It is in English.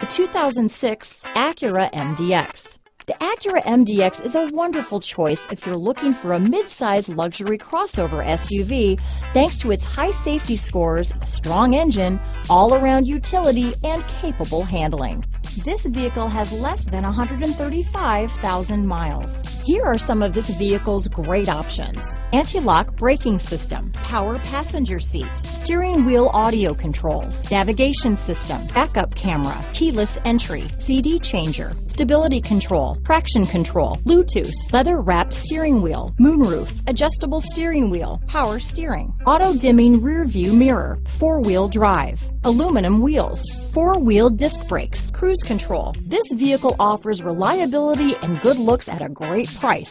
The 2006 Acura MDX. The Acura MDX is a wonderful choice if you're looking for a mid-size luxury crossover SUV thanks to its high safety scores, strong engine, all-around utility, and capable handling. This vehicle has less than 135,000 miles. Here are some of this vehicle's great options. Anti-lock braking system, power passenger seat, steering wheel audio controls, navigation system, backup camera, keyless entry, CD changer, stability control, traction control, Bluetooth, leather wrapped steering wheel, moonroof, adjustable steering wheel, power steering, auto dimming rear view mirror, four wheel drive, aluminum wheels, four-wheel disc brakes, cruise control. This vehicle offers reliability and good looks at a great price.